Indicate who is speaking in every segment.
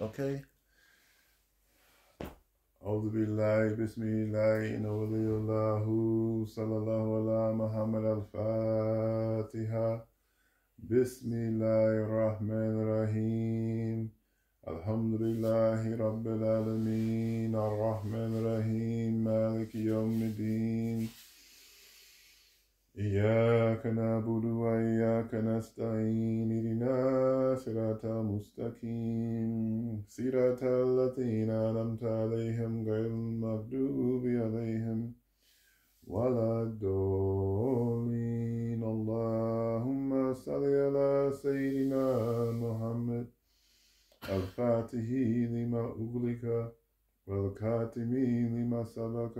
Speaker 1: okay? أعوذ بالله بسم الله إن ولي الله صلى الله على محمد الفاتحة بسم الله الرحمن الرحيم الحمد لله رب العالمين الرحمن الرحيم مالك يوم الدين إياك نعبد وإياك نستعين اهدنا صراط مستقيم. صراط الذين أنعمت عليهم غير المغضوب عليهم ولا الضالين. اللهم صل على سيدنا محمد الفاتح لما أغلق والكاتم لما سبق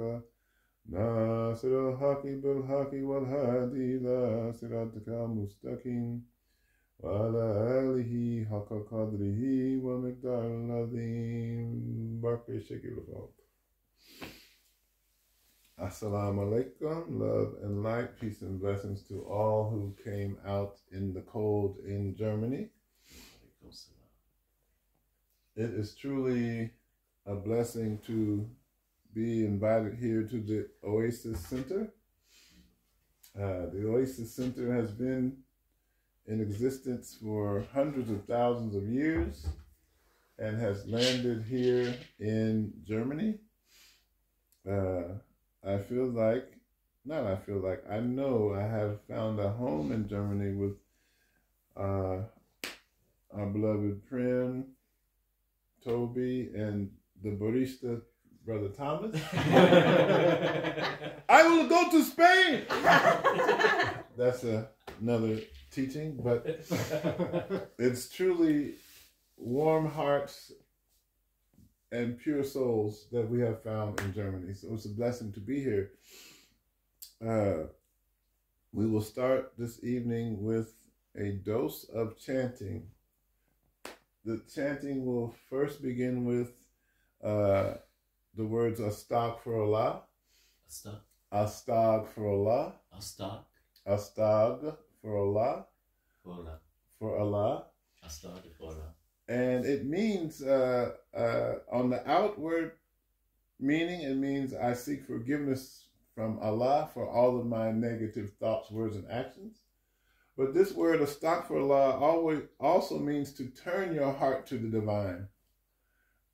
Speaker 1: ناصر الحق بالحق والهادي إلى صراطك المستقيم وعلى آله حق قدره ومقدار العظيم بقي شكل الفوق Assalamu alaikum, love and light, peace and blessings to all who came out in the cold in Germany. It is truly a blessing to be invited here to the Oasis Center. Uh, the Oasis Center has been in existence for hundreds of thousands of years and has landed here in Germany. Uh, I feel like, not I feel like, I know I have found a home in Germany with uh, our beloved friend Toby and the barista Brother Thomas. I will go to Spain. That's a, another teaching, but it's truly warm hearts and pure souls that we have found in Germany. So it's a blessing to be here. Uh, we will start this evening with a dose of chanting. The chanting will first begin with uh, the words astag for Allah.
Speaker 2: Astag.
Speaker 1: Astag for Allah.
Speaker 2: Astag.
Speaker 1: Astag for Allah.
Speaker 2: For Allah.
Speaker 1: For Allah.
Speaker 2: Astag for Allah.
Speaker 1: And it means, uh, uh, on the outward meaning, it means I seek forgiveness from Allah for all of my negative thoughts, words, and actions. But this word astaghfirullah always also means to turn your heart to the divine.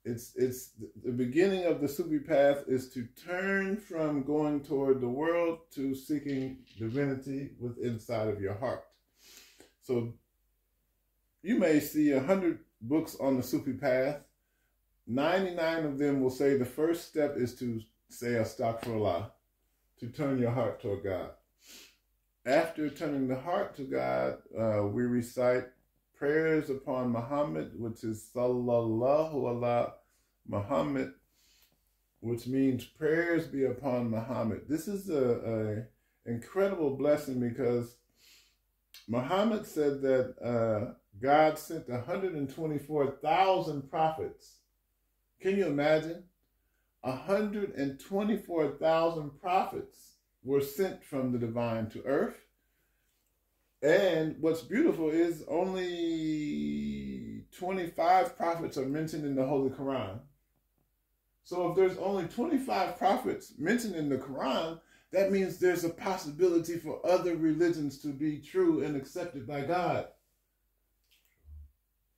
Speaker 1: It's it's the beginning of the Sufi path is to turn from going toward the world to seeking divinity within inside of your heart. So you may see a hundred books on the Sufi path. 99 of them will say the first step is to say astaghfirullah, to turn your heart toward God. After turning the heart to God, uh, we recite prayers upon Muhammad, which is Sallallahu ala Muhammad, which means prayers be upon Muhammad. This is a, a incredible blessing because Muhammad said that uh, God sent 124,000 prophets. Can you imagine? 124,000 prophets were sent from the divine to earth. And what's beautiful is only 25 prophets are mentioned in the Holy Quran. So if there's only 25 prophets mentioned in the Quran, that means there's a possibility for other religions to be true and accepted by God.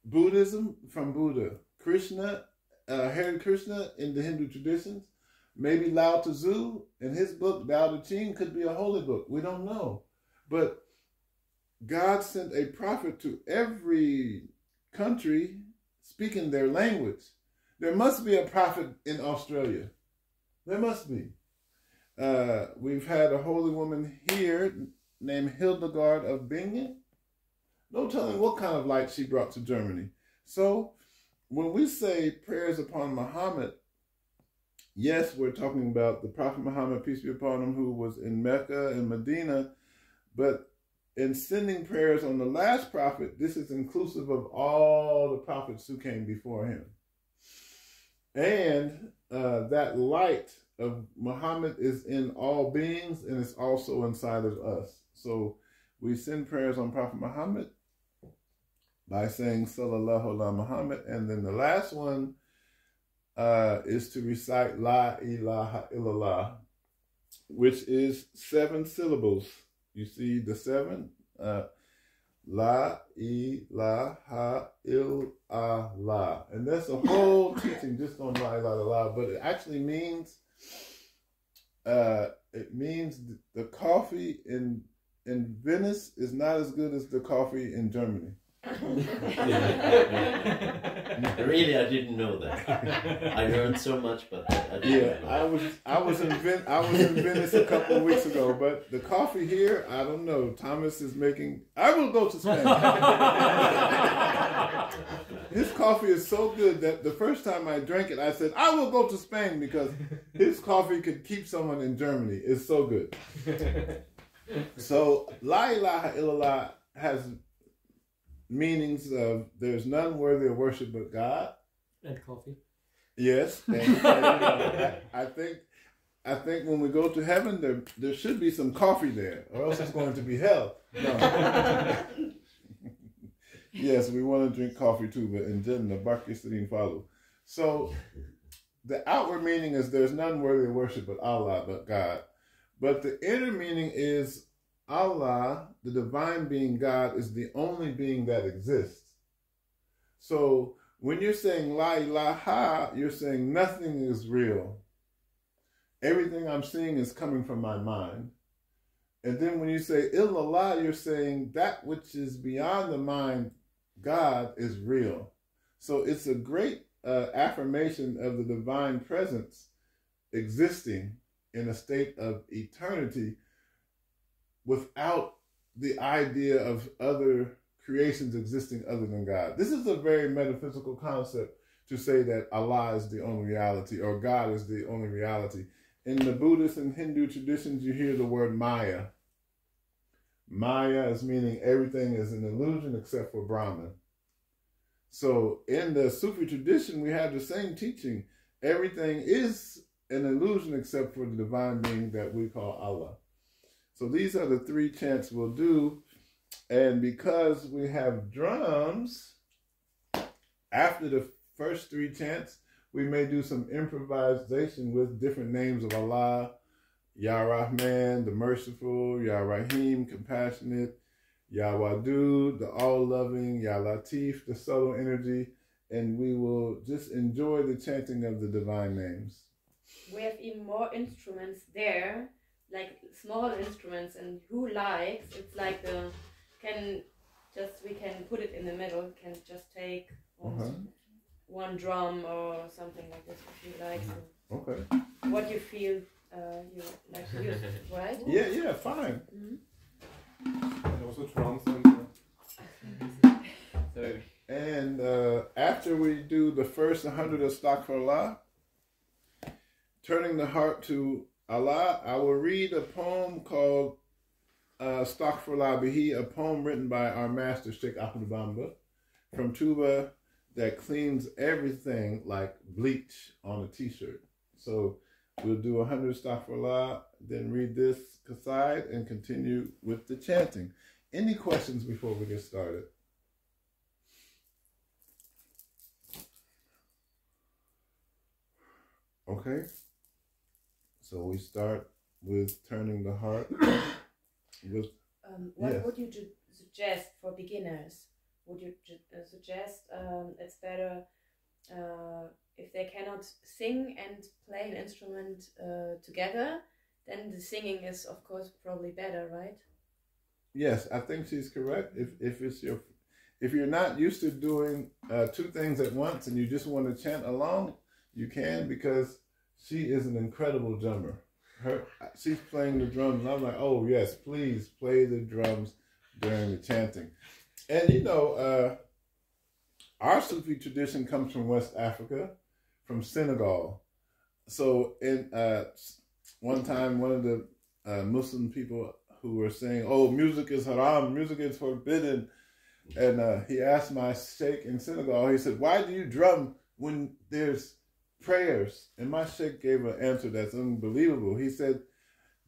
Speaker 1: Buddhism from Buddha, Krishna, uh, Hare Krishna in the Hindu traditions, maybe Lao Tzu in his book, Tao Te Ching, could be a holy book. We don't know. But God sent a prophet to every country speaking their language. There must be a prophet in Australia. There must be. Uh, we've had a holy woman here named Hildegard of Bingen. No telling what kind of light she brought to Germany. So when we say prayers upon Muhammad, yes, we're talking about the Prophet Muhammad, peace be upon him, who was in Mecca and Medina, but in sending prayers on the last prophet, this is inclusive of all the prophets who came before him. And uh, that light of Muhammad is in all beings and it's also inside of us. So we send prayers on Prophet Muhammad by saying Sallallahu ala Muhammad. And then the last one uh, is to recite La ilaha illallah, which is seven syllables. You see the seven? Uh, La ilaha la. And that's a whole teaching just on La la. illallah, but it actually means uh, it means the coffee in in Venice is not as good as the coffee in Germany.
Speaker 2: Really, I didn't know that. I learned so much, but I
Speaker 1: yeah, I was I was in Ven- I was in Venice a couple of weeks ago, but the coffee here, I don't know. Thomas is making. I will go to Spain. his coffee is so good that the first time I drank it, I said I will go to Spain because his coffee could keep someone in Germany. It's so good. so La ilaha illallah has meanings of there's none worthy of worship but God.
Speaker 3: And coffee.
Speaker 1: Yes, and, and, I, I, think I think when we go to heaven, there there should be some coffee there, or else it's going to be hell. No. yes, we want to drink coffee too, but in Jannah, Barkisirin follow. So the outward meaning is there's none worthy of worship but Allah, but God. But the inner meaning is Allah, the divine being God, is the only being that exists. So when you're saying La ilaha, you're saying nothing is real. Everything I'm seeing is coming from my mind. And then when you say illallah, you're saying that which is beyond the mind, God, is real. So it's a great uh, affirmation of the divine presence existing in a state of eternity without the idea of other creations existing other than God. This is a very metaphysical concept to say that Allah is the only reality or God is the only reality. In the Buddhist and Hindu traditions, you hear the word Maya. Maya is meaning everything is an illusion except for Brahman. So in the Sufi tradition, we have the same teaching. Everything is an illusion except for the divine being that we call Allah. So these are the three chants we'll do. And because we have drums, after the first three chants, we may do some improvisation with different names of Allah, Ya Rahman, the merciful, Ya Rahim, compassionate, Ya Wadud, the all-loving, Ya Latif, the subtle energy, and we will just enjoy the chanting of the divine names.
Speaker 4: We have even more instruments there like small instruments and who likes it's like the can just we can put it in the middle can just take uh-huh. one drum or something like this if you like.
Speaker 1: So okay.
Speaker 4: What you feel uh, you like to use right?
Speaker 1: Yeah yeah fine.
Speaker 5: Mm-hmm. also drums and
Speaker 1: so, and uh, after we do the first 100 of Astaghfirullah, turning the heart to Allah, I will read a poem called uh, Astaghfirullah Bihi, a poem written by our master Sheikh Ahmed Bamba from Touba that cleans everything like bleach on a t-shirt. So we'll do a hundred Astaghfirullah, then read this kaside and continue with the chanting. Any questions before we get started? Okay. So we start with turning the heart.
Speaker 4: with um, what yes. would you suggest for beginners? Would you uh, suggest um, it's better uh, if they cannot sing and play an instrument uh, together? Then the singing is, of course, probably better, right?
Speaker 1: Yes, I think she's correct. If if it's your if you're not used to doing uh, two things at once and you just want to chant along, you can because she is an incredible drummer. Her, she's playing the drums, and I'm like, oh yes, please play the drums during the chanting. And you know, uh, our Sufi tradition comes from West Africa, from Senegal. So, in uh, one time, one of the uh, Muslim people who were saying, "Oh, music is haram, music is forbidden," and uh, he asked my sheikh in Senegal. He said, "Why do you drum when there's prayers. And my sheikh gave an answer that's unbelievable. He said,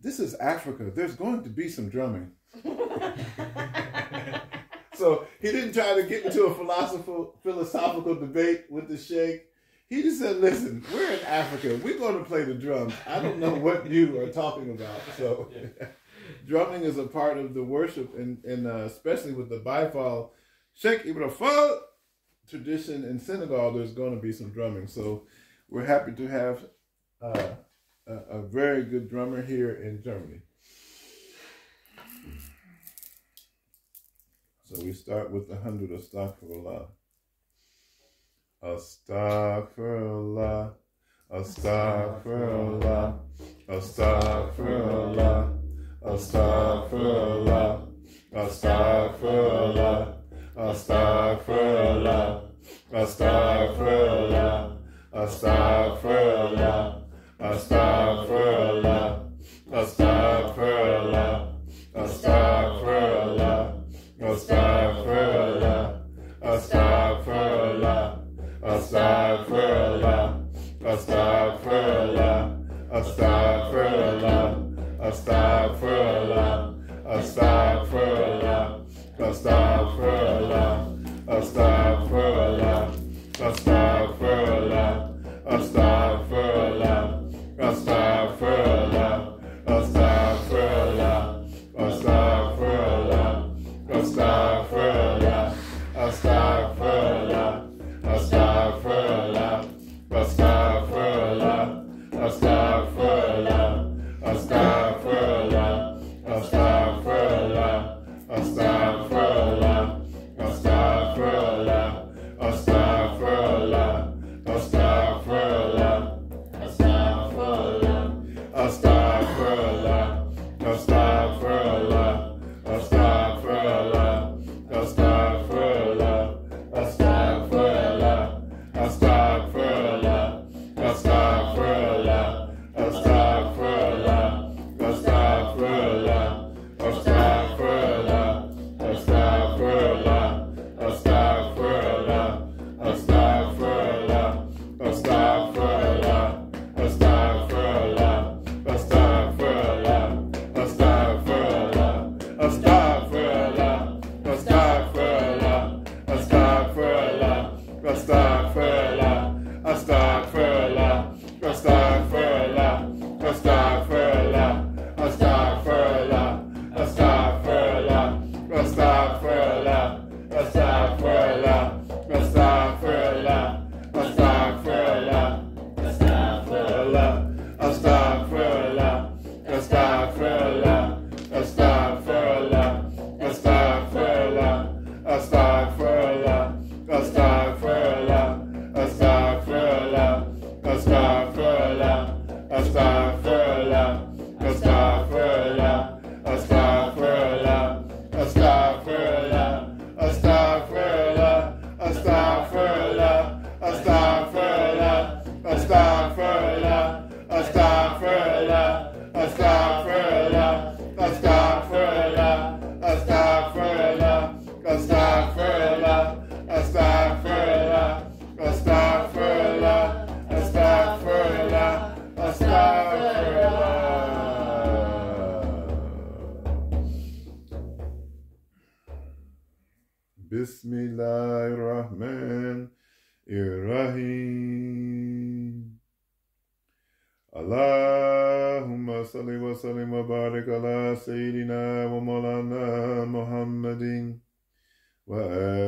Speaker 1: This is Africa. There's going to be some drumming. so he didn't try to get into a philosophical philosophical debate with the sheikh. He just said, "Listen, we're in Africa. We're going to play the drums. I don't know what you are talking about." So, drumming is a part of the worship, and and uh, especially with the Baye Fall Sheikh Ibrahim tradition in Senegal, there's going to be some drumming. So, we're happy to have uh, a, a very good drummer here in Germany. So we start with the hundred astaghfirullah. Astaghfirullah. Astaghfirullah. Astaghfirullah. Astaghfirullah. Astaghfirullah. Astaghfirullah. Astaghfirullah. Astaghfirullah. Astaghfirullah. Astaghfirullah. Astaghfirullah. Astaghfirullah. Astaghfirullah. Astaghfirullah. Astaghfirullah. Astaghfirullah. Astaghfirullah. Astaghfirullah. Astaghfirullah. Astaghfirullah. Astaghfirullah.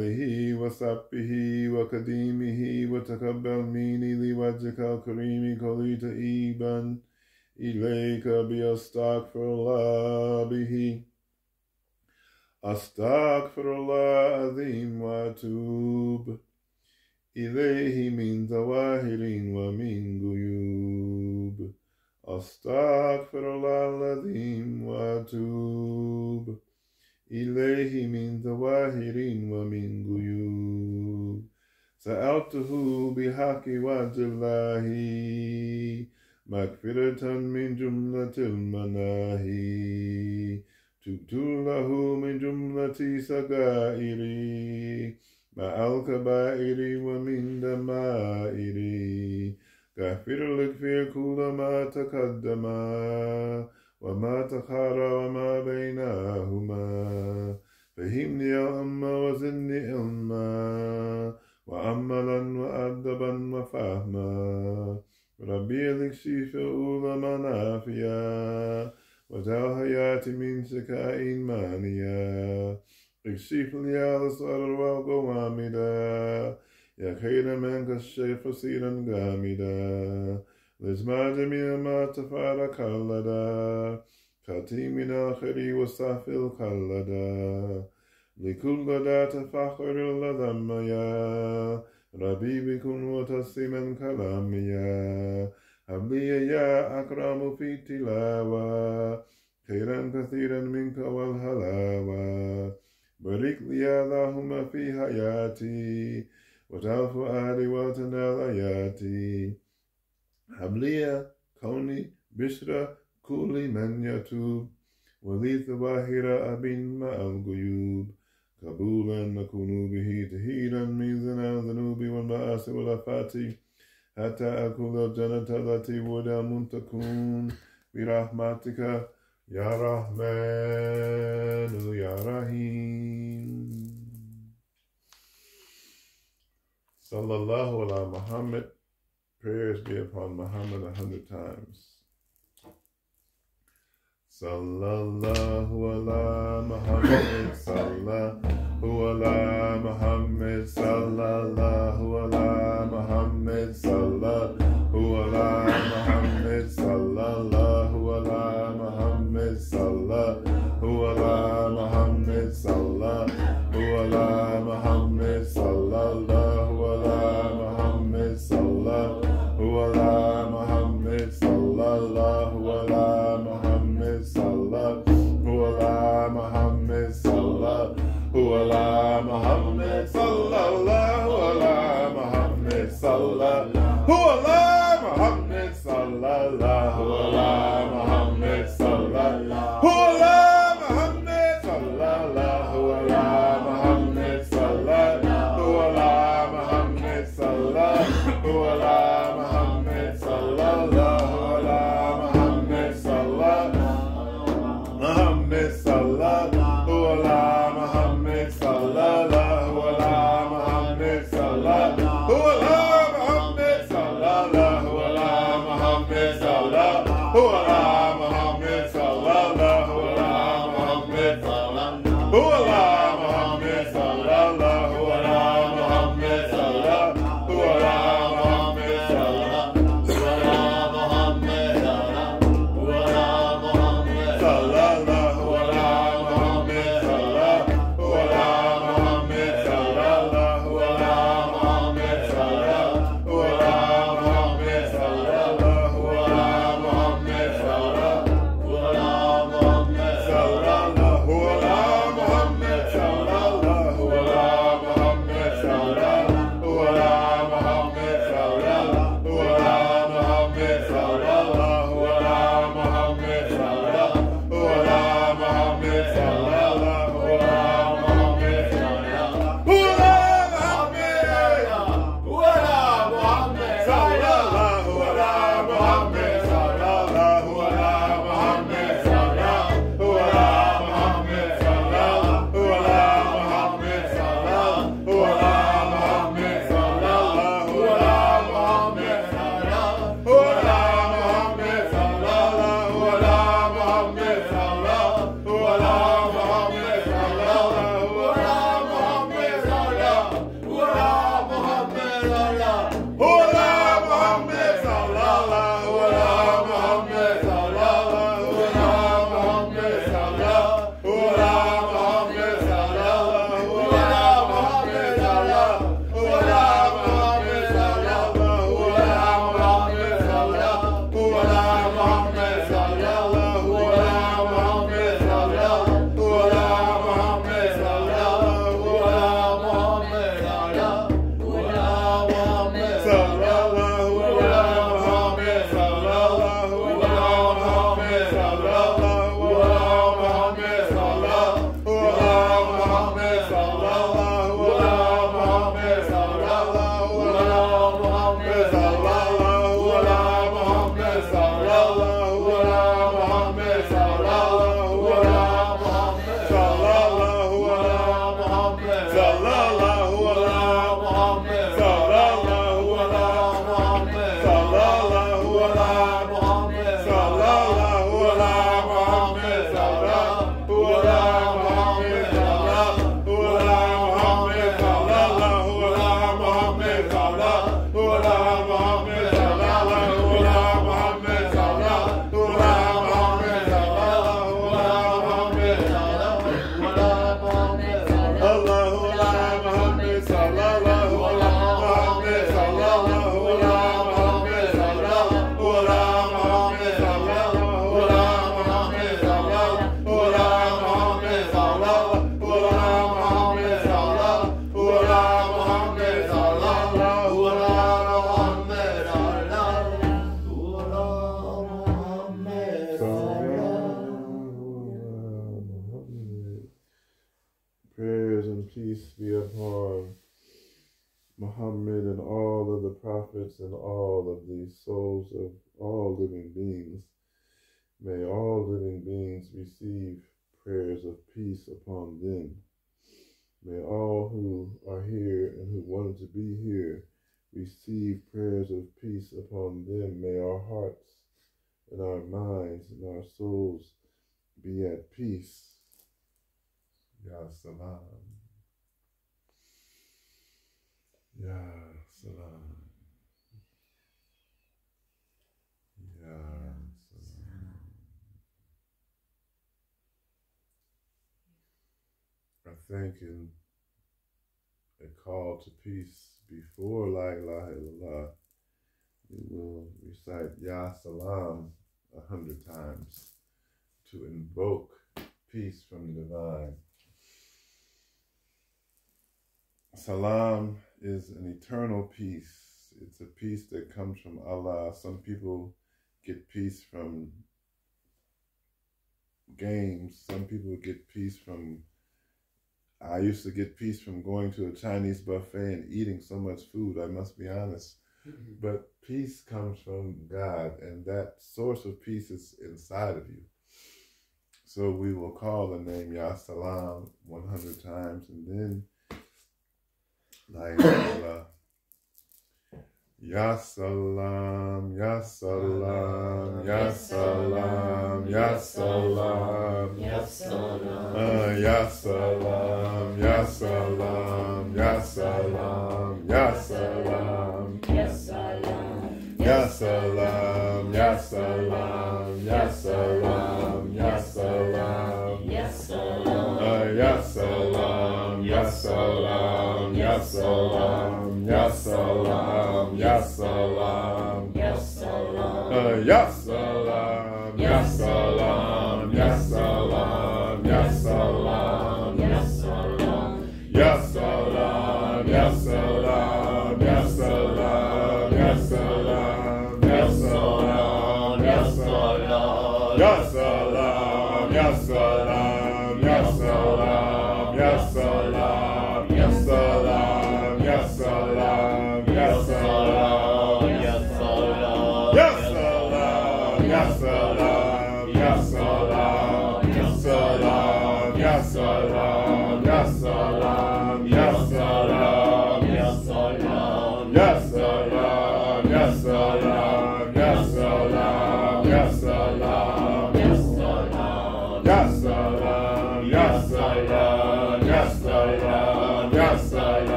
Speaker 1: وآله وصحبه وقديمه وتقبل مني لوجهك الكريم. كل تئيبا إليك بأستغفر الله به أستغفر الله العظيم وأتوب إليه من ظواهر ومن غيوب. أستغفر الله العظيم وأتوب إليه من ظواهر ومن غيوب سألته بحق وجه الله مغفرة من جملة المناهي. تبت له من جملة سجائري مع الكبائر ومن دمائر كافر لك في كل ما تقدم. وما تخار وما بينهما فهمني يا أما وزدني علما وعملا وأدبا وفهما. ربي اكشف أولى منافيا حياتي من سكاء مانيا. اكشف لي الأسرار والقوامدا يا خير من كشف فصيلا جامدا لزما جميع ما تفارق لدى من آخري وصافي الخلدا لكل دا تفخر لذم يا ربي بكن وتسليما كلاميا هب لي يا أكرم في تلاوة خيرا كثيرا منك والهلاوة بارك لي اللهم في حياتي وجعل فؤادي وتنال آياتي هب لي كوني بشرى كل من يتوب. ولي ظواهر أب مع الغيوب قبولا نكون به تهيلا من زنا الذنوب والمآسي والآفات حتى أكل الجنة التي ودا تكون برحمتك يا رحمن يا رحيم. صلى الله على Muhammad. Prayers be upon Muhammad a hundred times. Sallallahu ala Muhammad Sallallahu ala Muhammad Sallallahu ala Muhammad Sallallahu ala Muhammad Sallallahu ala Muhammad Sallallahu ala Muhammad sallallahu ala Muhammad sallallahu ala Muhammad sallallahu and peace be upon Muhammad and all of the prophets and all of the souls of all living beings. May all living beings receive prayers of peace upon them. May all who are here and who wanted to be here receive prayers of peace upon them. May our hearts and our minds and our souls be at peace. Ya salam. Ya salam. I think in a call to peace before La ilaha illallah, we will recite Ya Salam a hundred times to invoke peace from the divine. Salam is an eternal peace. It's a peace that comes from Allah. Some people get peace from games. Some people get peace from. I used to get peace from going to a Chinese buffet and eating so much food, I must be honest. Mm-hmm. But peace comes from God, and that source of peace is inside of you. So we will call the name Ya Salam 100 times, and then La ilaha Ya salam, ya salam, ya salam, ya salam, ya salam, ya salam, ya salam, ya salam, ya salam, ya salam, ya salam, ya salam, ya salam, salam. Ya salam, ya salam, ya salam, uh, ya salam, ya salam, ya salam, ya salam, ya salam, ya salam, ya salam, ya salam, ya salam,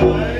Speaker 1: La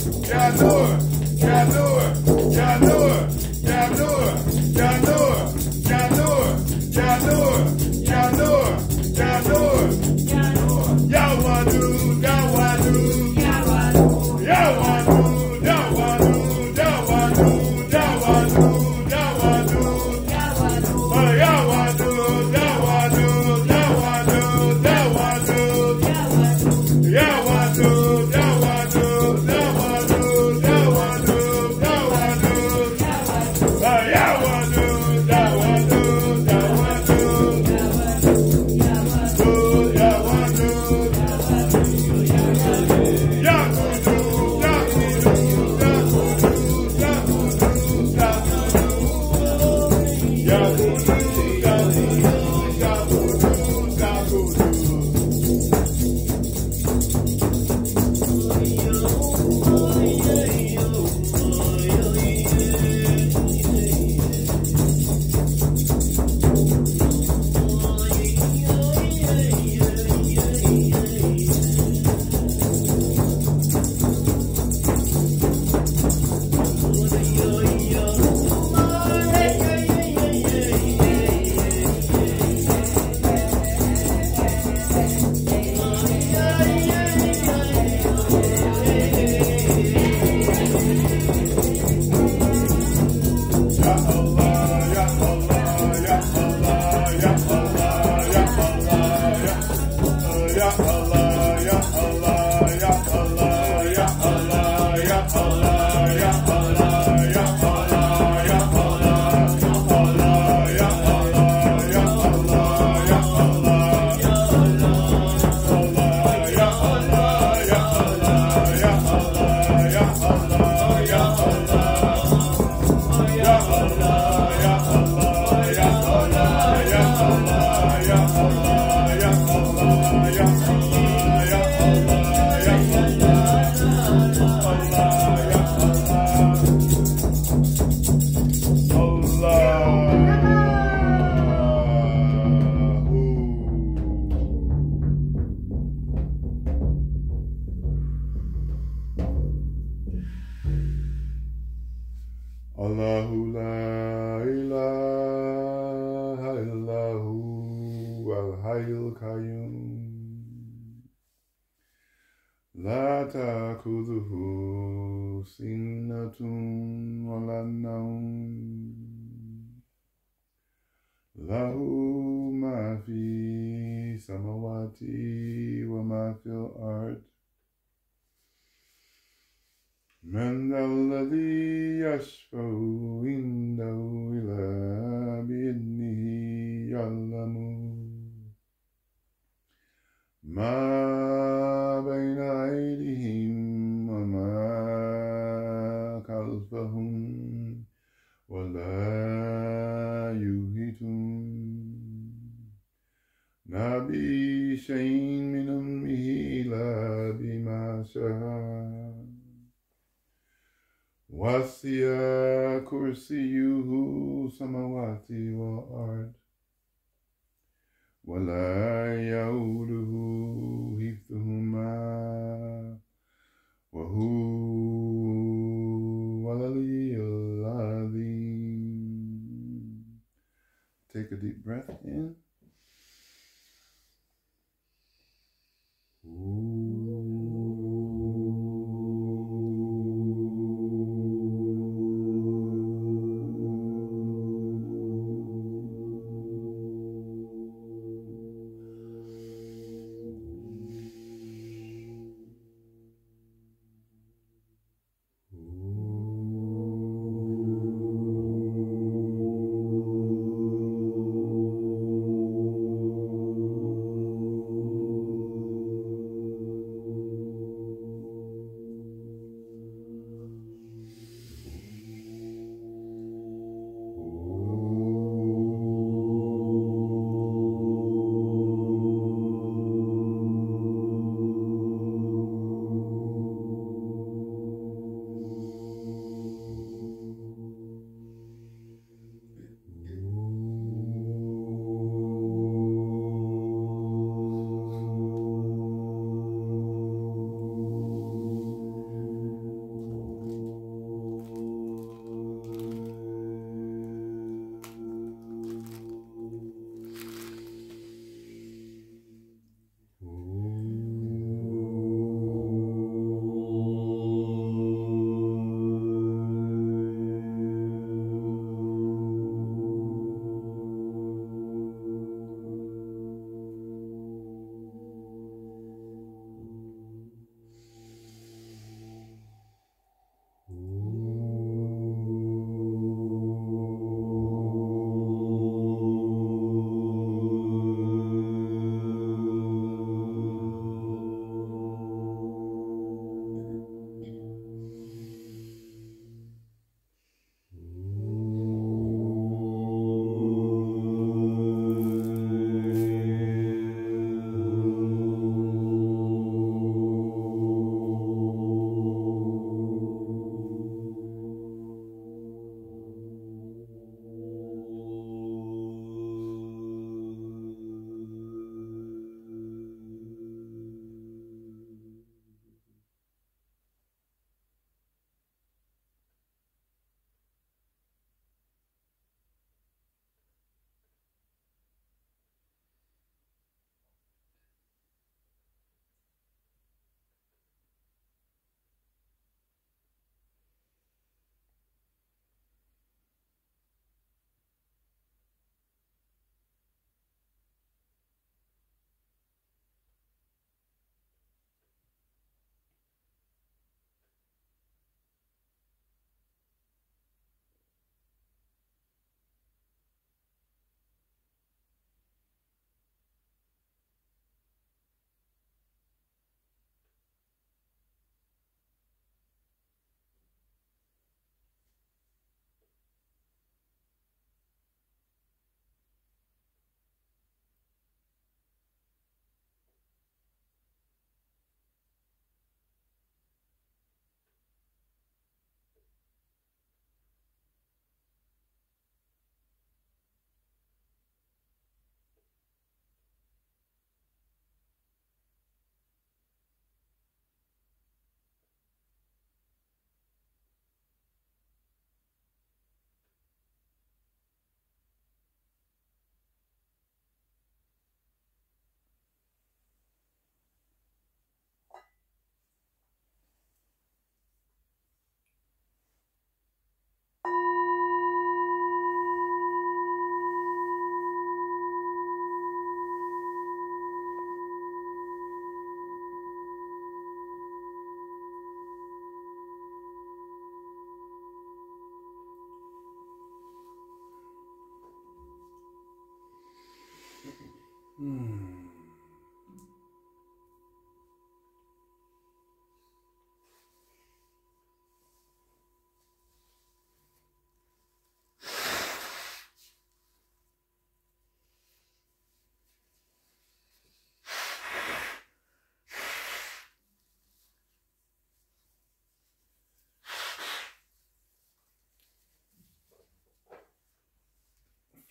Speaker 1: Ooh.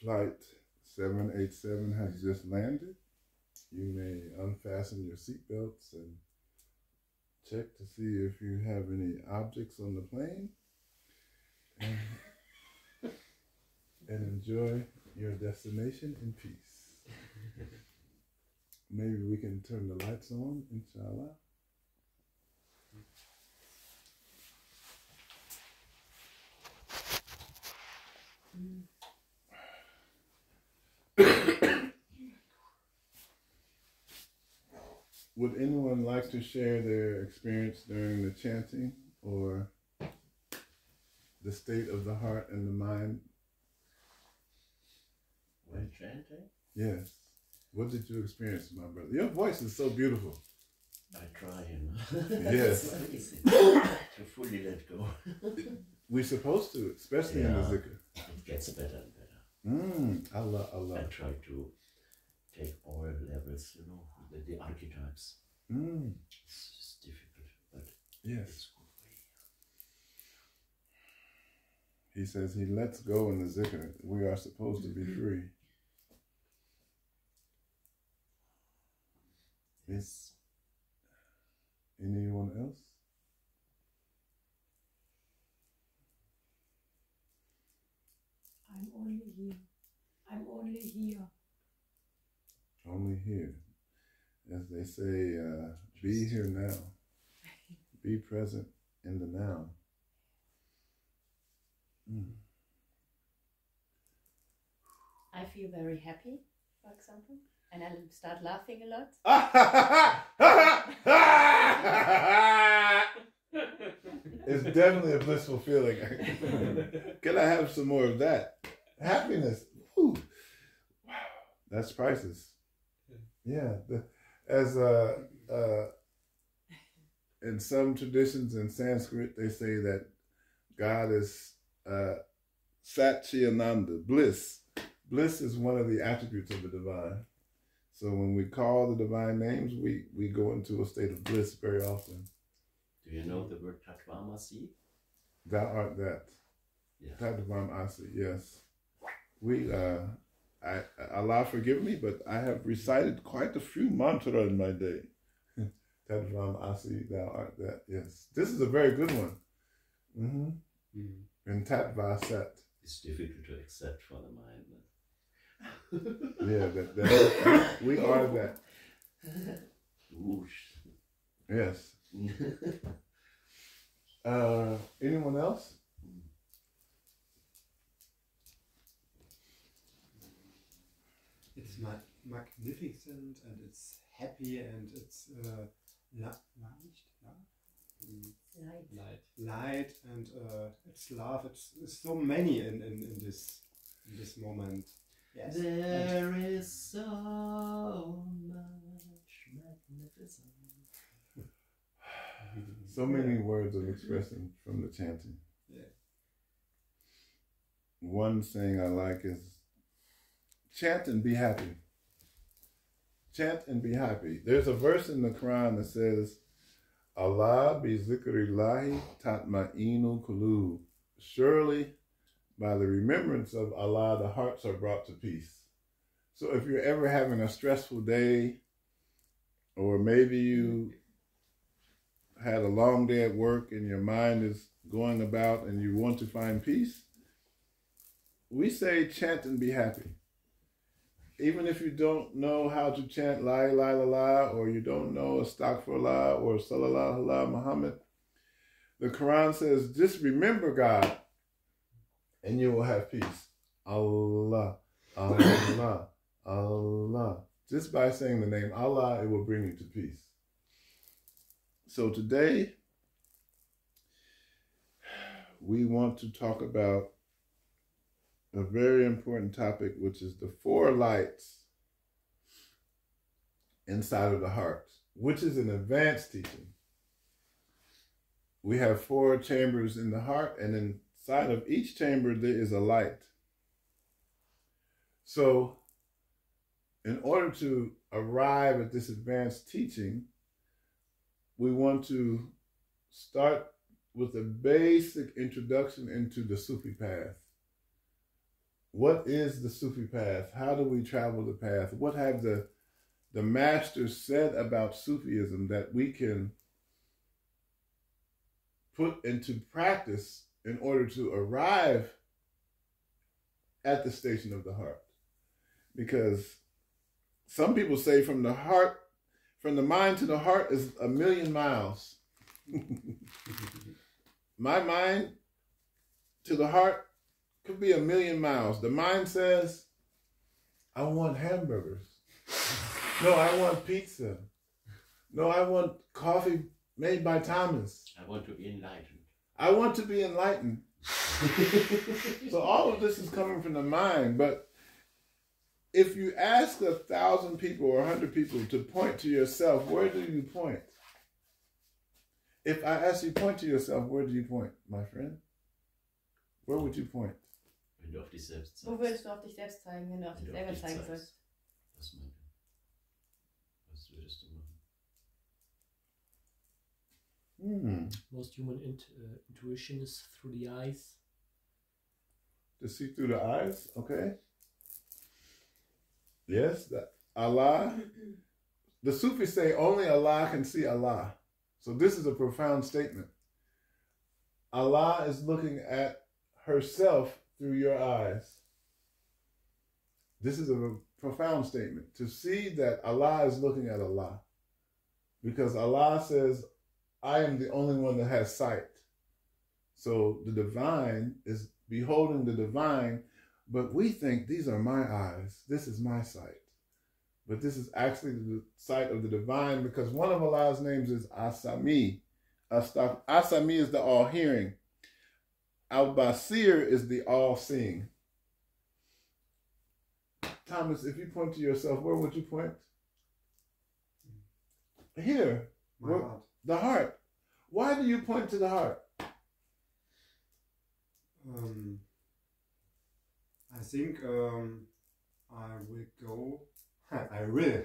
Speaker 1: Flight 787 has just landed. You may unfasten your seatbelts and check to see if you have any objects on the plane and, and enjoy your destination in peace. Maybe we can turn the lights on, inshallah. Mm. Would anyone like to share their experience during the chanting or the state of the heart and the mind?
Speaker 3: When chanting?
Speaker 1: Yes. What did you experience, my brother? Your voice is so beautiful.
Speaker 3: I try, you know.
Speaker 1: Yes.
Speaker 3: to fully let go.
Speaker 1: We're supposed to, especially yeah. in the zikr.
Speaker 3: It gets better and better.
Speaker 1: Mm, Allah, Allah.
Speaker 3: I try to take all levels, you know, the, the archetypes.
Speaker 1: Mm.
Speaker 3: It's, it's, difficult, but
Speaker 1: yes.
Speaker 3: it's good way.
Speaker 1: He says he lets go in the zikr. We are supposed to be
Speaker 3: Mm-hmm.
Speaker 1: free.
Speaker 3: Yes.
Speaker 1: Anyone else?
Speaker 6: I'm only here. I'm only here.
Speaker 1: Only here. As they say, uh, be here now. Be present in the now. Mm.
Speaker 4: I feel very happy, for example, and I start laughing a lot.
Speaker 1: it's definitely a blissful feeling. Can I have some more of that? Happiness. Ooh. Wow. That's priceless. Yeah. The, as uh, uh, in some traditions in Sanskrit, they say that God is uh, Satchidananda, bliss. Bliss is one of the attributes of the divine. So when we call the divine names, we, we go into a state of bliss very often.
Speaker 3: Do you know the word Tatvamasi?
Speaker 1: Thou art that.
Speaker 3: Yeah.
Speaker 1: Tatvam Asi, yes. We, uh, I, Allah forgive me, but I have recited quite a few mantra in my day. Tatvam Asi, thou art that, yes. This is a very good one. Mm-hmm.
Speaker 3: Mm.
Speaker 1: And Tatva Sat.
Speaker 3: It's difficult to accept for the mind.
Speaker 1: yeah, that, that, we are that.
Speaker 3: Whoosh.
Speaker 1: Yes. uh, anyone else?
Speaker 5: It's ma- magnificent and it's happy and it's uh, la- light,
Speaker 4: Light.
Speaker 5: light, light, and uh, it's love. It's, it's so many in, in, in this in this moment. Yes.
Speaker 3: There is so much magnificence.
Speaker 1: So many words of expression from the chanting.
Speaker 5: Yeah.
Speaker 1: One thing I like is chant and be happy. Chant and be happy. There's a verse in the Quran that says, Allah bi zikrillahi tatma'inu kulub. Surely by the remembrance of Allah, the hearts are brought to peace. So if you're ever having a stressful day, or maybe you had a long day at work and your mind is going about and you want to find peace, we say chant and be happy. Even if you don't know how to chant La ilaha illallah or you don't know astaghfirullah or sallallahu alaihi Muhammad, the Quran says just remember God and you will have peace. Allah, Allah, Allah. Just by saying the name Allah, it will bring you to peace. So today, we want to talk about a very important topic, which is the four lights inside of the heart, which is an advanced teaching. We have four chambers in the heart, and inside of each chamber, there is a light. So, in order to arrive at this advanced teaching, we want to start with a basic introduction into the Sufi path. What is the Sufi path? How do we travel the path? What have the the masters said about Sufism that we can put into practice in order to arrive at the station of the heart? Because some people say from the heart, from the mind to the heart is a million miles. My mind to the heart could be a million miles. The mind says, I want hamburgers. No, I want pizza. No, I want coffee made by Thomas.
Speaker 2: I want to be enlightened.
Speaker 1: I want to be enlightened. so all of this is coming from the mind, but if you ask a thousand people or a hundred people to point to yourself, where do you point? If I ask you point to yourself, where do you point, my friend? Where would you point?
Speaker 2: Wenn du auf dich selbst
Speaker 4: Wo würdest du auf dich selbst zeigen, wenn du auf dich selber zeigen sollst?
Speaker 2: Was meine Was würdest du
Speaker 1: machen? Hmm.
Speaker 7: Most human int uh, intuition is through the eyes.
Speaker 1: To see through the eyes, okay. Yes, that Allah. the Sufis say only Allah can see Allah. So this is a profound statement. Allah is looking at herself through your eyes. This is a profound statement. To see that Allah is looking at Allah. Because Allah says, I am the only one that has sight. So the divine is beholding the divine but we think these are my eyes. This is my sight. But this is actually the sight of the divine because one of Allah's names is Asami. Asami is the all hearing. Al Basir is the all seeing. Thomas, if you point to yourself, where would you point? Here.
Speaker 5: My where, heart.
Speaker 1: The heart. Why do you point to the heart?
Speaker 5: Um, I think um, I will go. I will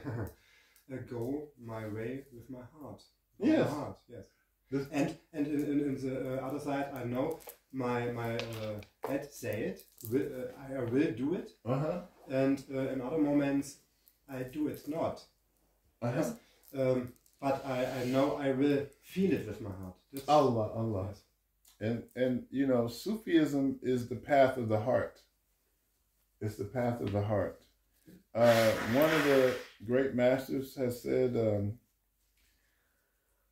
Speaker 5: go my way with my heart.
Speaker 1: Yes.
Speaker 5: My heart. Yes. This and and in, in, in the uh, other side, I know my my uh, head say it. Will, uh, I will do it.
Speaker 1: Uh-huh.
Speaker 5: And uh, in other moments, I do it not.
Speaker 1: Uh-huh.
Speaker 5: Yes. Um, but I, I know I will feel it with my heart.
Speaker 1: That's, Allah, Allah. Yes. And and you know, Sufism is the path of the heart. It's the path of the heart. Uh, one of the great masters has said, um,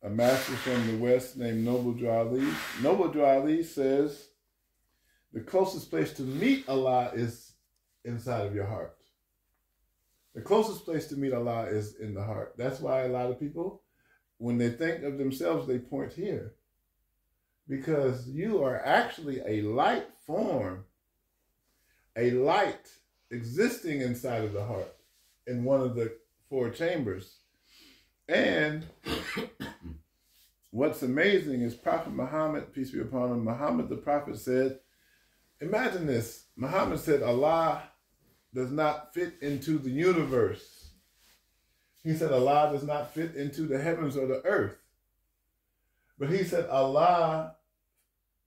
Speaker 1: a master from the West named Noble Drew Noble Drew says, the closest place to meet Allah is inside of your heart. The closest place to meet Allah is in the heart. That's why a lot of people, when they think of themselves, they point here. Because you are actually a light form a light existing inside of the heart in one of the four chambers. And what's amazing is Prophet Muhammad, peace be upon him, Muhammad the Prophet said, Imagine this. Muhammad said, Allah does not fit into the universe. He said, Allah does not fit into the heavens or the earth. But he said, Allah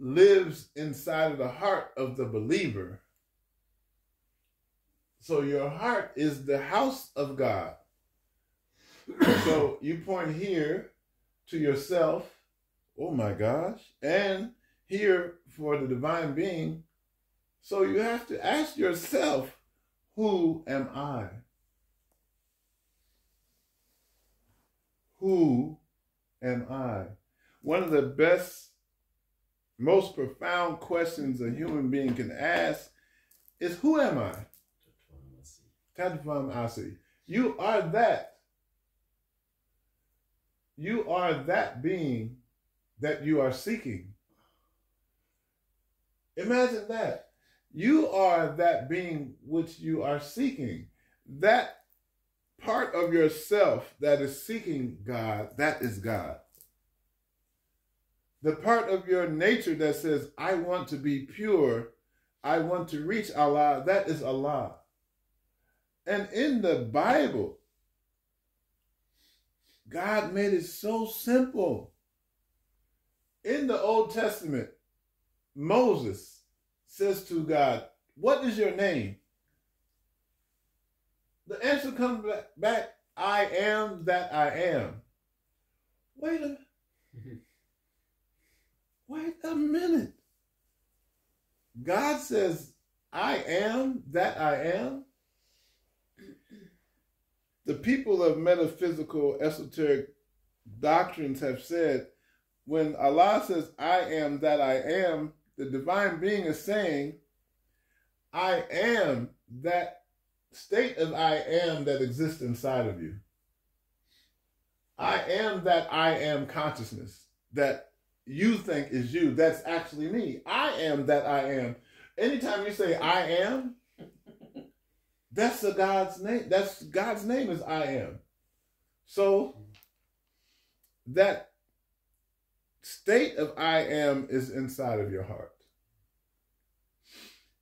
Speaker 1: lives inside of the heart of the believer. So your heart is the house of God. so you point here to yourself, oh my gosh, and here for the divine being. So you have to ask yourself, who am I? Who am I? One of the best, most profound questions a human being can ask is, Who am I? Tatvam Asi. You are that. You are that being that you are seeking. Imagine that. You are that being which you are seeking. That part of yourself that is seeking God, that is God. The part of your nature that says, I want to be pure, I want to reach Allah, that is Allah. And in the Bible, God made it so simple. In the Old Testament, Moses says to God, What is your name? The answer comes back, I am that I am. Wait a minute. Wait a minute. God says, I am that I am. The people of metaphysical, esoteric doctrines have said when Allah says, I am that I am, the divine being is saying, I am that state of I am that exists inside of you. I am that I am consciousness that you think is you. That's actually me. I am that I am. Anytime you say I am, that's the God's name. That's God's name is I am. So that state of I am is inside of your heart.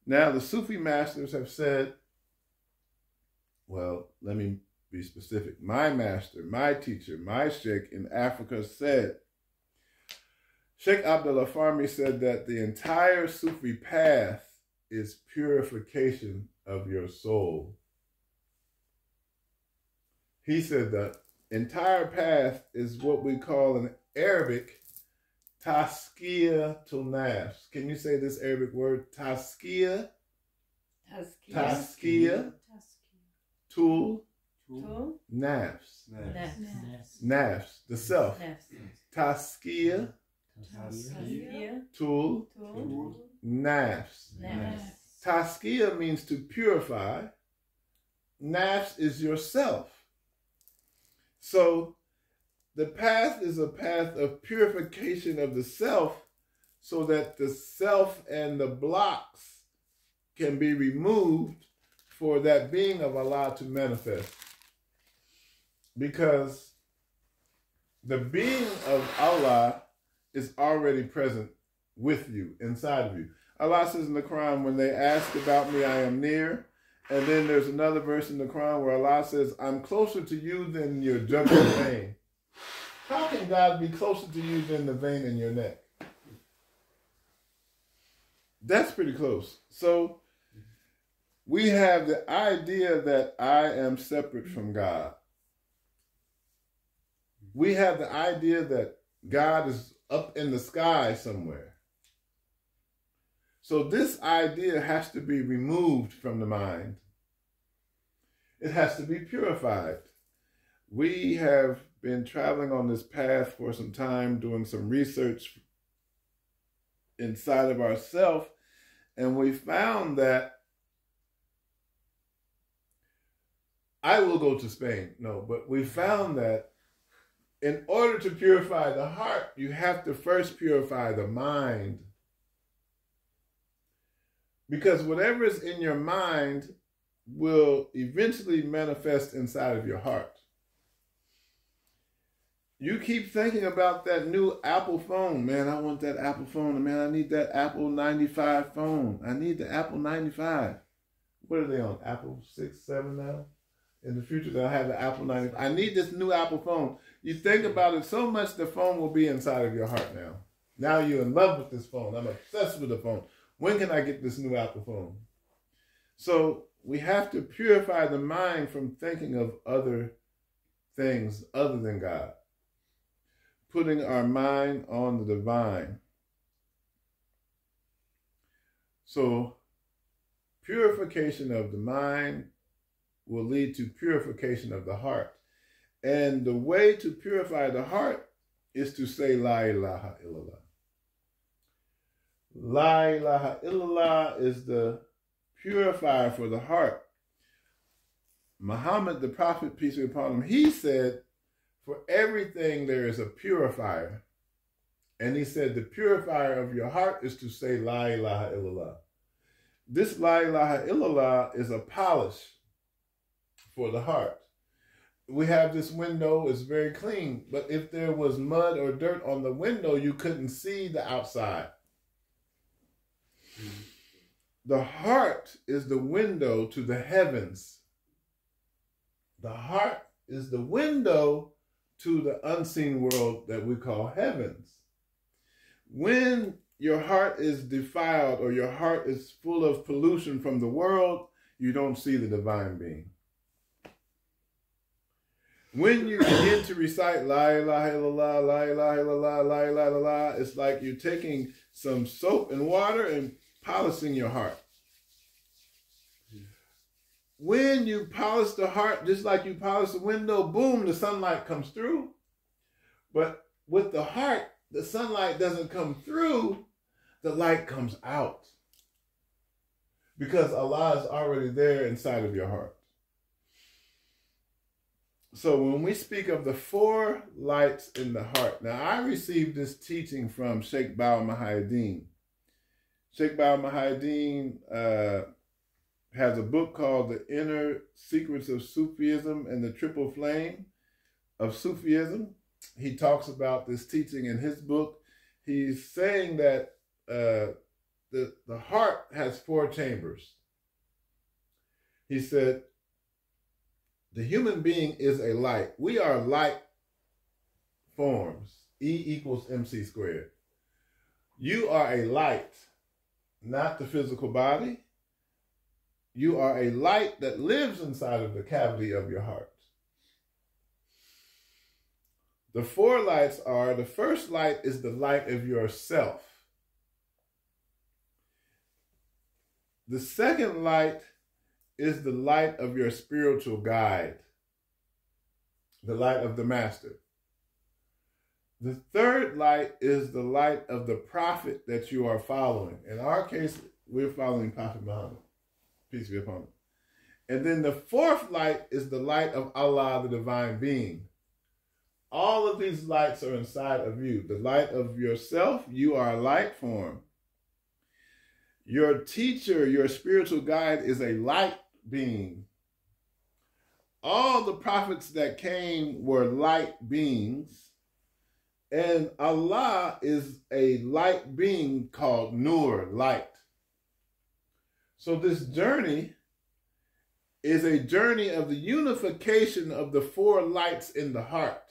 Speaker 1: Now the Sufi masters have said, well, let me be specific. My master, my teacher, my sheikh in Africa said, Sheikh Abdullah Farmi said that the entire Sufi path is purification of your soul. He said the entire path is what we call in Arabic taskia to nafs. Can you say this Arabic word? Taskia.
Speaker 4: Taskia.
Speaker 1: Taskia. Tool.
Speaker 4: Tool.
Speaker 1: Nafs.
Speaker 4: Nafs.
Speaker 1: Nafs. The self.
Speaker 4: Nafs.
Speaker 1: Taskia.
Speaker 4: Taskia.
Speaker 1: Tool.
Speaker 4: Tool.
Speaker 1: Nafs.
Speaker 4: Nafs.
Speaker 1: Taskia means to purify. Nafs is yourself. So the path is a path of purification of the self so that the self and the blocks can be removed for that being of Allah to manifest. Because the being of Allah is already present with you, inside of you. Allah says in the Quran, when they ask about me, I am near. And then there's another verse in the Quran where Allah says, I'm closer to you than your jugular vein. How can God be closer to you than the vein in your neck? That's pretty close. So we have the idea that I am separate from God. We have the idea that God is up in the sky somewhere. So this idea has to be removed from the mind. It has to be purified. We have been traveling on this path for some time, doing some research inside of ourselves, and we found that I will go to Spain. No, but we found that in order to purify the heart, you have to first purify the mind. Because whatever is in your mind will eventually manifest inside of your heart. You keep thinking about that new Apple phone. Man, I want that Apple phone. Man, I need that Apple 95 phone. I need the Apple 95. What are they on? Apple 6, 7 now? In the future, they'll have the Apple 95. I need this new Apple phone. You think about it so much, the phone will be inside of your heart now. Now you're in love with this phone. I'm obsessed with the phone. When can I get this new Apple phone? So we have to purify the mind from thinking of other things other than God, putting our mind on the divine. So, purification of the mind will lead to purification of the heart. And the way to purify the heart is to say La ilaha illallah. La ilaha illallah is the purifier for the heart. Muhammad, the Prophet, peace be upon him, he said, For everything there is a purifier. And he said, The purifier of your heart is to say La ilaha illallah. This La ilaha illallah is a polish for the heart. we have this window, it's very clean. But if there was mud or dirt on the window, you couldn't see the outside. The heart is the window to the heavens. The heart is the window to the unseen world that we call heavens. When your heart is defiled or your heart is full of pollution from the world, you don't see the divine being. When you begin to recite La ilaha illallah, La ilaha illallah, La ilaha illallah, it's like you're taking some soap and water and polishing your heart. When you polish the heart, just like you polish the window, boom, the sunlight comes through. But with the heart, the sunlight doesn't come through, the light comes out. Because Allah is already there inside of your heart. So when we speak of the four lights in the heart, now I received this teaching from Sheikh Bawa Muhaiyaddeen. Sheikh Bawa Muhaiyaddeen uh, has a book called The Inner Secrets of Sufism and the Triple Flame of Sufism. He talks about this teaching in his book. He's saying that uh, the, the heart has four chambers. He said, the human being is a light. We are light forms. E equals mc squared. You are a light, not the physical body. You are a light that lives inside of the cavity of your heart. The four lights are the first light is the light of yourself. The second light is the light of your spiritual guide, the light of the master. The third light is the light of the prophet that you are following. In our case, we're following Prophet Muhammad peace be upon him. And then the fourth light is the light of Allah, the divine being. All of these lights are inside of you. The light of yourself, you are a light form. Your teacher, your spiritual guide is a light being. All the prophets that came were light beings. And Allah is a light being called Nur, light. So this journey is a journey of the unification of the four lights in the heart.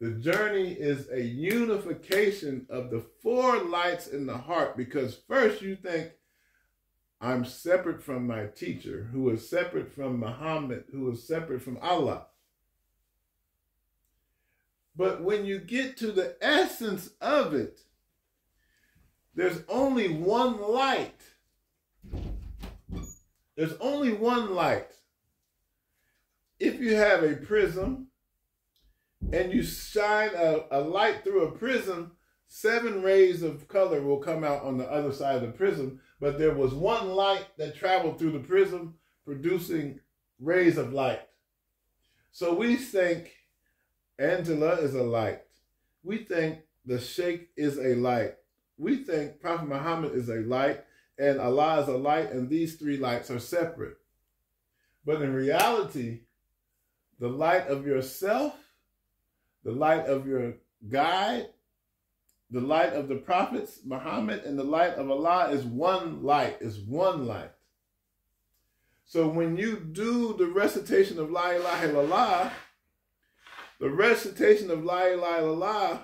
Speaker 1: The journey is a unification of the four lights in the heart because first you think, I'm separate from my teacher, who is separate from Muhammad, who is separate from Allah. But when you get to the essence of it, there's only one light there's only one light. If you have a prism and you shine a, a light through a prism, seven rays of color will come out on the other side of the prism, but there was one light that traveled through the prism producing rays of light. So we think Angela is a light. We think the Sheikh is a light. We think Prophet Muhammad is a light and Allah is a light, and these three lights are separate. But in reality, the light of yourself, the light of your guide, the light of the prophets, Muhammad, and the light of Allah is one light, is one light. So when you do the recitation of La ilaha illallah, the recitation of La ilaha La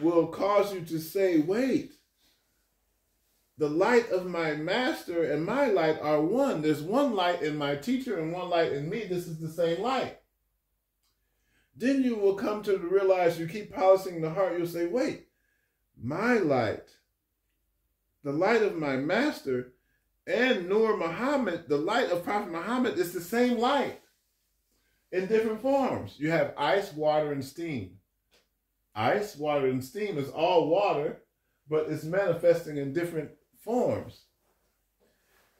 Speaker 1: will cause you to say, wait, the light of my master and my light are one. There's one light in my teacher and one light in me. This is the same light. Then you will come to realize you keep polishing the heart. You'll say, wait, my light, the light of my master, and Nur Muhammad, the light of Prophet Muhammad, is the same light in different forms. You have ice, water, and steam. Ice, water, and steam is all water, but it's manifesting in different forms.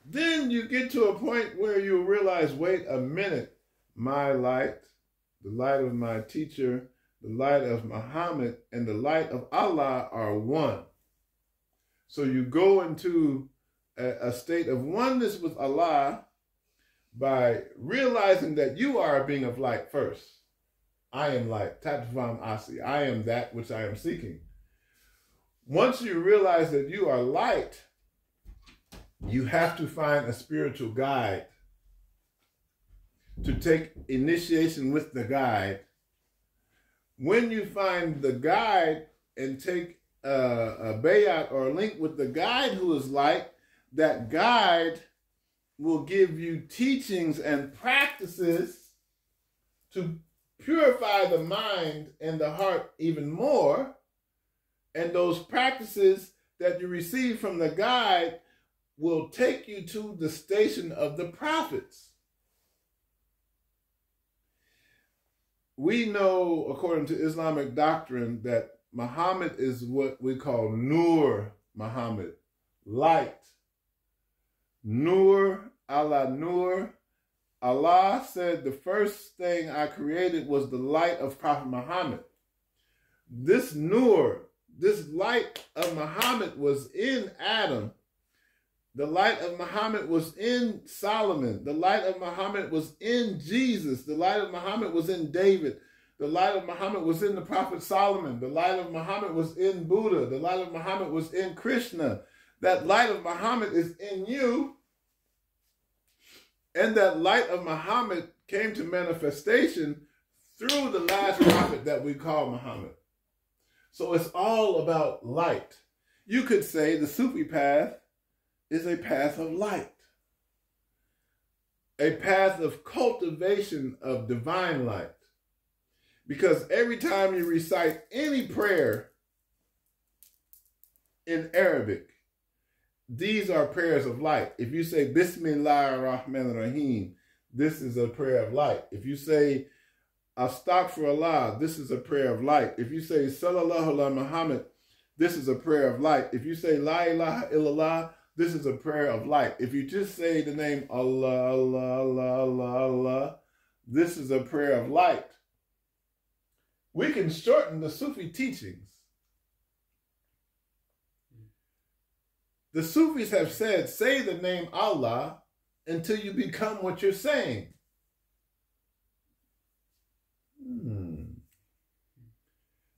Speaker 1: Then you get to a point where you realize, wait a minute, my light, the light of my teacher, the light of Muhammad, and the light of Allah are one. So you go into a, a state of oneness with Allah, by realizing that you are a being of light first. I am light, Tatvam Asi. I am that which I am seeking. Once you realize that you are light, you have to find a spiritual guide to take initiation with the guide. When you find the guide and take a, a bayat or a link with the guide who is light, that guide will give you teachings and practices to purify the mind and the heart even more. And those practices that you receive from the guide will take you to the station of the prophets. We know, according to Islamic doctrine, that Muhammad is what we call Nur Muhammad, light. Nur Allah Nur. Allah said the first thing I created was the light of Prophet Muhammad. This Nur, this light of Muhammad was in Adam. The light of Muhammad was in Solomon. The light of Muhammad was in Jesus. The light of Muhammad was in David. The light of Muhammad was in the prophet Solomon. The light of Muhammad was in Buddha. The light of Muhammad was in Krishna. That light of Muhammad is in you. And that light of Muhammad came to manifestation through the last prophet that we call Muhammad. So it's all about light. You could say the Sufi path is a path of light, a path of cultivation of divine light. Because every time you recite any prayer in Arabic, these are prayers of light. If you say Bismillah ar-Rahman rahim this is a prayer of light. If you say Astaghfirullah, this is a prayer of light. If you say Sallallahu ala Muhammad, this is a prayer of light. If you say La ilaha illallah, this is a prayer of light. If you just say the name Allah, Allah, Allah, Allah, Allah, this is a prayer of light. We can shorten the Sufi teachings The Sufis have said, say the name Allah until you become what you're saying. Hmm.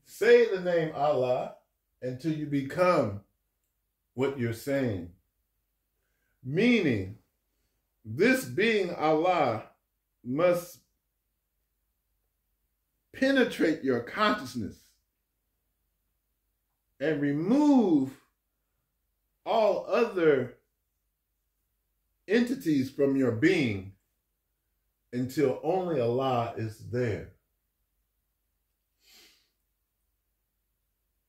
Speaker 1: Say the name Allah until you become what you're saying. Meaning, this being Allah must penetrate your consciousness and remove all other entities from your being until only Allah is there.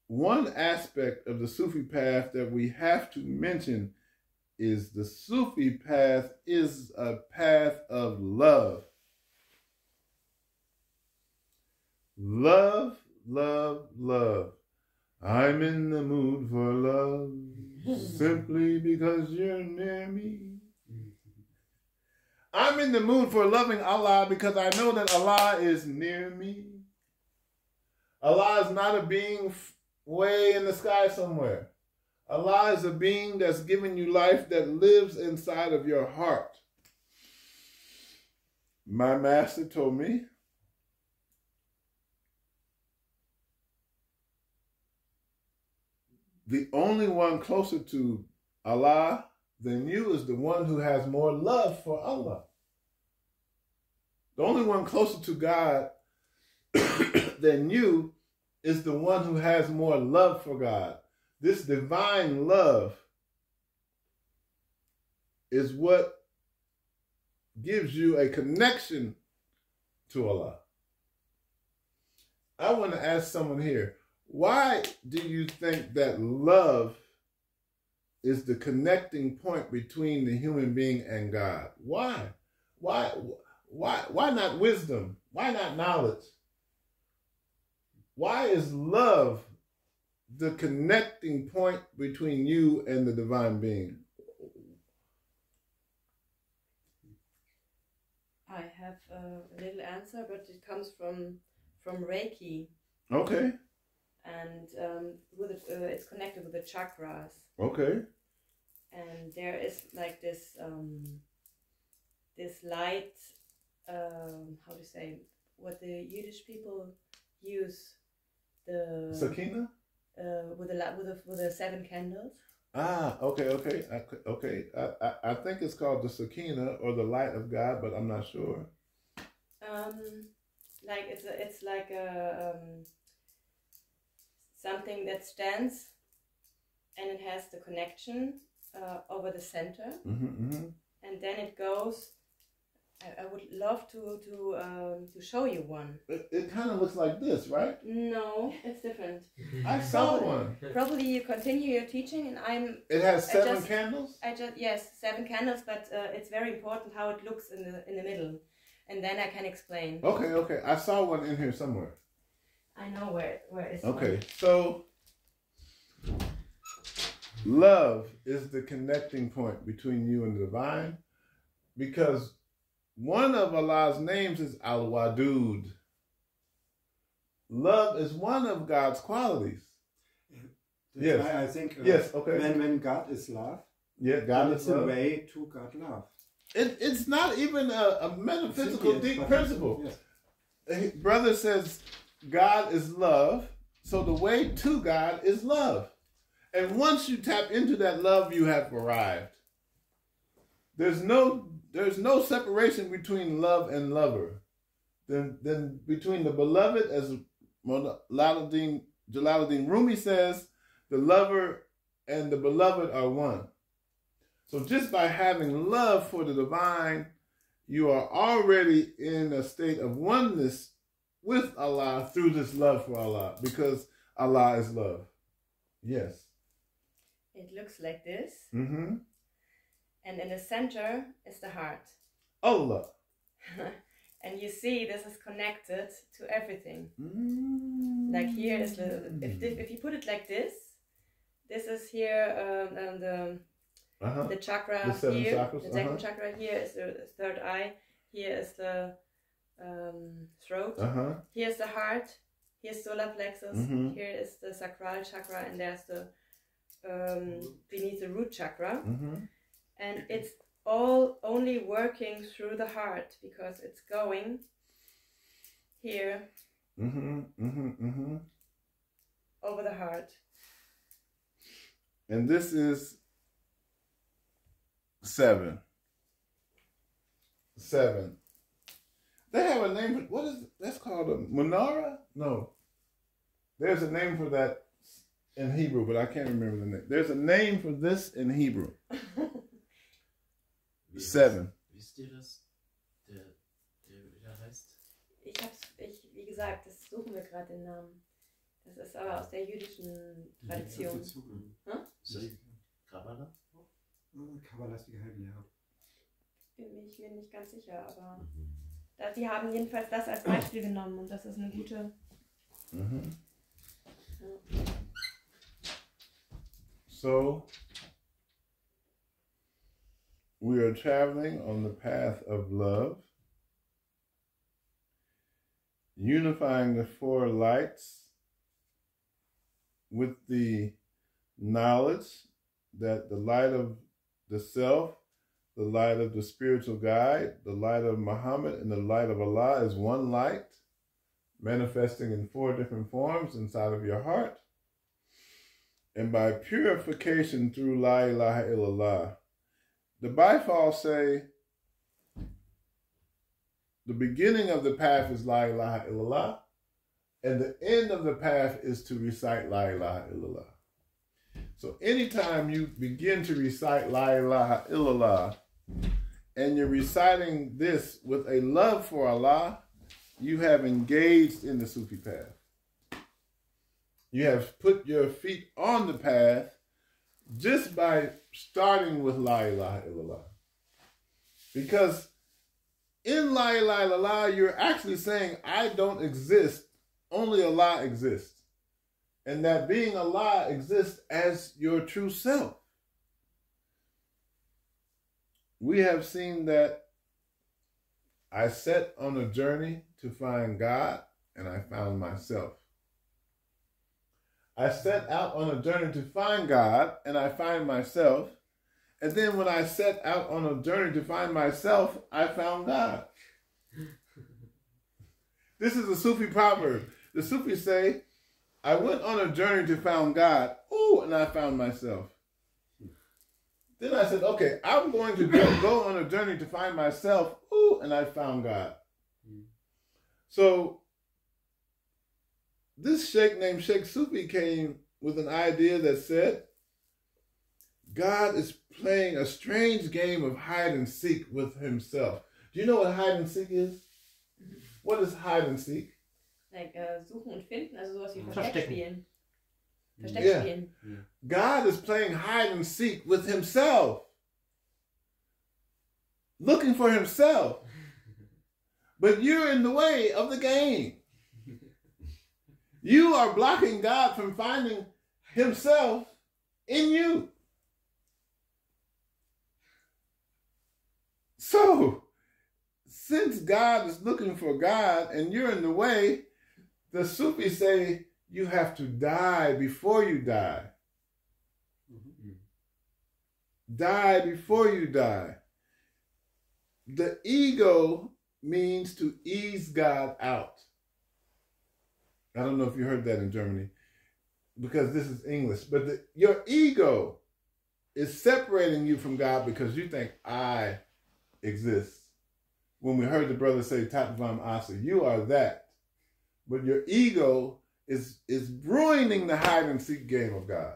Speaker 1: One aspect of the Sufi path that we have to mention is the Sufi path is a path of love. Love, love, love. I'm in the mood for love simply because you're near me. I'm in the mood for loving Allah because I know that Allah is near me. Allah is not a being way in the sky somewhere. Allah is a being that's giving you life that lives inside of your heart. My master told me the only one closer to Allah than you is the one who has more love for Allah. The only one closer to God than you is the one who has more love for God. This divine love is what gives you a connection to Allah. I want to ask someone here why do you think that love is the connecting point between the human being and God? Why? Why why why not wisdom? Why not knowledge? Why is love the connecting point between you and the divine being?
Speaker 4: I have a little answer, but it comes from from Reiki.
Speaker 1: Okay
Speaker 4: and um, with it, uh, it's connected with the chakras.
Speaker 1: Okay.
Speaker 4: And there is like this um, this light, um, how to say, what the Yiddish people use the
Speaker 1: Sakina.
Speaker 4: Uh, with the with the with the seven candles.
Speaker 1: Ah, okay, okay, okay. I, I, I think it's called the Sakina or the light of God, but I'm not sure.
Speaker 4: Um, like it's a, it's like a um, something that stands, and it has the connection uh, over the center,
Speaker 1: mm-hmm, mm-hmm.
Speaker 4: and then it goes. I, I would love to to um, to show you one.
Speaker 1: It, it kind of looks like this, right?
Speaker 4: No, it's different.
Speaker 1: I saw one.
Speaker 4: Probably you continue your teaching, and I'm.
Speaker 1: It has seven
Speaker 4: I just,
Speaker 1: candles.
Speaker 4: I just yes, seven candles, but uh, it's very important how it looks in the in the middle, and then I can explain.
Speaker 1: Okay, okay. I saw one in here somewhere.
Speaker 4: I know where where is.
Speaker 1: Okay, one. so love is the connecting point between you and the divine, because one of Allah's names is Al Wadud. Love is one of God's qualities.
Speaker 5: That's yes. I think. Uh,
Speaker 1: yes. Okay.
Speaker 5: When when God is love.
Speaker 1: Yeah, God
Speaker 5: is love. a way to God love.
Speaker 1: It, it's not even a, a metaphysical deep principle. Yes. Brother says God is love, so the way to God is love. And once you tap into that love, you have arrived. There's no there's no separation between love and lover. Then then between the beloved, as Jalaluddin, Jalaluddin Rumi says, the lover and the beloved are one. So just by having love for the divine, you are already in a state of oneness with Allah through this love for Allah because Allah is love. Yes.
Speaker 4: It looks like this.
Speaker 1: Mm-hmm.
Speaker 4: And in the center is the heart.
Speaker 1: Allah.
Speaker 4: and you see this is connected to everything.
Speaker 1: Mm.
Speaker 4: Like here is the if if you put it like this, this is here um, and the
Speaker 1: uh-huh.
Speaker 4: the chakra
Speaker 1: the
Speaker 4: here,
Speaker 1: chakras,
Speaker 4: the second
Speaker 1: uh-huh.
Speaker 4: chakra here is the third eye. Here is the um, throat.
Speaker 1: Uh-huh.
Speaker 4: Here's the heart. Here's solar plexus.
Speaker 1: Mm-hmm.
Speaker 4: Here is the sacral chakra, and there's the um, beneath the root chakra.
Speaker 1: Mm-hmm.
Speaker 4: And it's all only working through the heart because it's going here
Speaker 1: mm-hmm, mm-hmm, mm-hmm.
Speaker 4: over the heart.
Speaker 1: And this is seven. Seven. They have a name for what is that's called a menorah? No. There's a name for that in Hebrew, but I can't remember the name. There's a name for this in Hebrew. Seven.
Speaker 2: Wisst ihr das? Der, der, der heißt?
Speaker 4: Ich hab's, ich, wie gesagt, das suchen wir gerade den Namen. Das ist aber aus der jüdischen Tradition.
Speaker 2: Hm? Ist das Kabbala?
Speaker 5: Kabbalastische Halblehre.
Speaker 4: Bin ich mir nicht ganz sicher, aber mhm. Da, die haben jedenfalls das als Beispiel genommen und das ist eine gute.
Speaker 1: Mhm. Ja. So, we are traveling on the path of love, unifying the four lights with the knowledge that the light of the self, the light of the spiritual guide, the light of Muhammad, and the light of Allah is one light, manifesting in four different forms inside of your heart and by purification through La ilaha illallah. The Baye Fall say the beginning of the path is La ilaha illallah, and the end of the path is to recite La ilaha illallah. So anytime you begin to recite La ilaha illallah, and you're reciting this with a love for Allah, you have engaged in the Sufi path. You have put your feet on the path just by starting with La ilaha illallah. Because in La ilaha illallah, you're actually saying, I don't exist, only Allah exists. And that being Allah exists as your true self. We have seen that I set on a journey to find God and I found myself. I set out on a journey to find God and I find myself. And then when I set out on a journey to find myself, I found God. this is a Sufi proverb. The Sufis say, I went on a journey to find God. Ooh, and I found myself. Then I said, okay, I'm going to go on a journey to find myself. Ooh, and I found God. So this sheikh named Sheikh Sufi came with an idea that said, God is playing a strange game of hide and seek with himself. Do you know what hide and seek is? What is hide and seek?
Speaker 4: Like uh, suchen und finden, also sowas wie Versteck
Speaker 7: Verstecken.
Speaker 4: spielen. Versteck
Speaker 1: Yeah. God is playing hide and seek with himself, looking for himself. But you're in the way of the game. You are blocking God from finding himself in you. So, since God is looking for God and you're in the way, the Sufis say you have to die before you die. Die before you die. The ego means to ease God out. I don't know if you heard that in Germany because this is English, but the, your ego is separating you from God because you think I exist. When we heard the brother say Tatvam Asi, you are that. But your ego is is ruining the hide and seek game of God.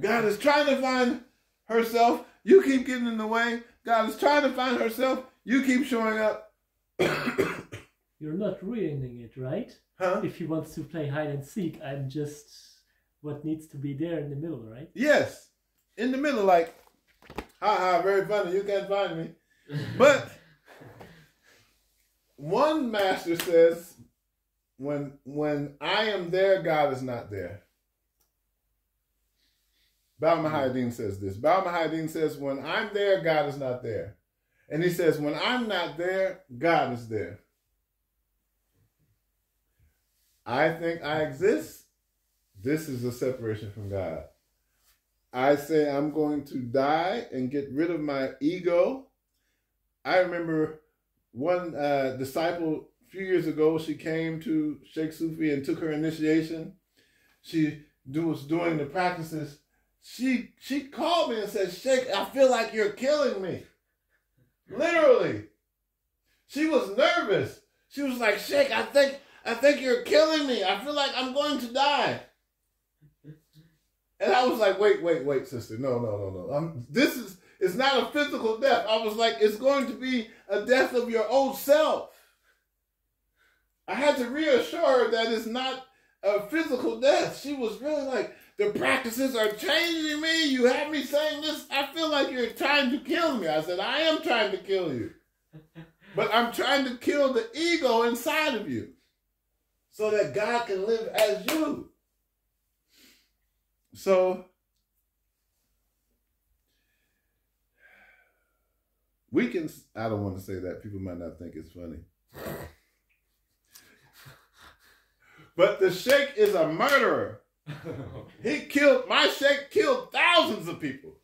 Speaker 1: God is trying to find herself. You keep getting in the way. God is trying to find herself. You keep showing up.
Speaker 7: You're not ruining it, right?
Speaker 1: huh?
Speaker 7: If he wants to play hide and seek, I'm just what needs to be there in the middle, right?
Speaker 1: Yes. In the middle, like, ha ha, very funny. You can't find me. But one master says, when when I am there, God is not there. Bawa Muhaiyaddeen says this. Bawa Muhaiyaddeen says, when I'm there, God is not there. And he says, when I'm not there, God is there. I think I exist. This is a separation from God. I say I'm going to die and get rid of my ego. I remember one uh, disciple few years ago, she came to Sheikh Sufi and took her initiation. She do, was doing the practices. She she called me and said, Sheikh, I feel like you're killing me. Literally. She was nervous. She was like, Sheikh, I think I think you're killing me. I feel like I'm going to die. And I was like, wait, wait, wait, sister. No, no, no, no. I'm, this is, it's not a physical death. I was like, it's going to be a death of your old self. I had to reassure her that it's not a physical death. She was really like, the practices are changing me. You have me saying this. I feel like you're trying to kill me. I said, I am trying to kill you. But I'm trying to kill the ego inside of you so that God can live as you. So we can I don't want to say that people might not think it's funny. But the sheikh is a murderer. He killed my sheikh killed thousands of people.